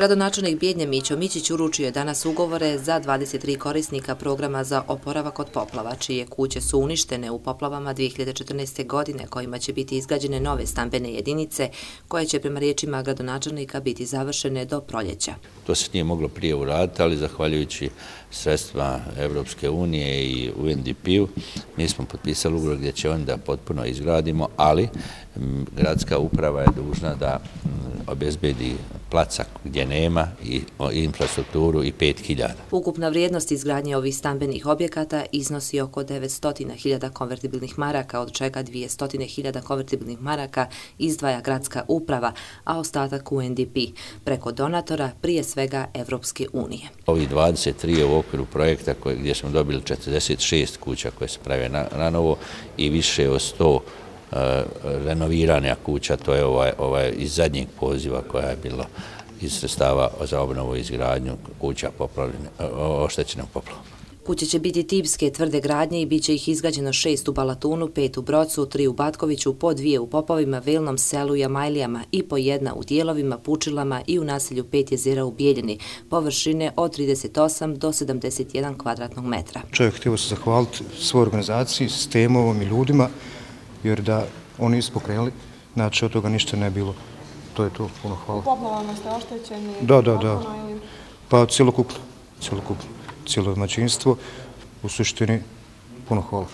Gradonačelnik Bjednje Mićo Mićić uručio je danas ugovore za 23 korisnika programa za oporavak od poplava, čije kuće su uništene u poplavama 2014. godine, kojima će biti izgađene nove stambene jedinice, koje će prema riječima gradonačelnika biti završene do proljeća. To se nije moglo prije uraditi, ali zahvaljujući sredstva Evropske unije i UNDP-u, mi smo potpisali ugovor gdje će onda potpuno izgradimo, ali gradska uprava je dužna da obezbedi placak gdje nema i infrastrukturu i 5000. Ukupna vrijednost izgradnje ovih stambenih objekata iznosi oko 900.000 konvertibilnih maraka, od čega 200.000 konvertibilnih maraka izdvaja gradska uprava, a ostatak UNDP, preko donatora, prije svega Evropske unije. Ovi 23 u okviru projekta gdje smo dobili 46 kuća koje se prave na novo i više od 100 Eh, renoviranja kuća, to je ovaj, ovaj iz zadnjeg poziva koja je bilo iz sredstava za obnovu i izgradnju kuća oštećenog poplavom. Kuće će biti tipske tvrde gradnje i bit će ih izgrađeno šest u Balatunu, pet u Brocu, tri u Batkoviću, po dvije u Popovima, Vilnom, Selu i Amajlijama i po jedna u Dijelovima, Pučilama i u naselju pet jezera u Bijeljini, površine od 38 do 71 kvadratnog metra. Čovjek htio se zahvaliti svoj organizaciji, sistemovom i ljudima jer da oni nisu pokrenuli, znači od toga ništa ne bilo. To je to, puno hvala. U poplavama ste oštećeni? Da, da, da. Pa cijelokupno, cijelokupno, cijelo domaćinstvo, u suštini, puno hvala.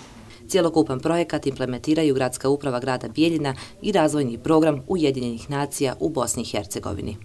Cijelokupan projekat implementiraju Gradska uprava grada Bijeljina i razvojni program Ujedinjenih nacija u Bosni i Hercegovini.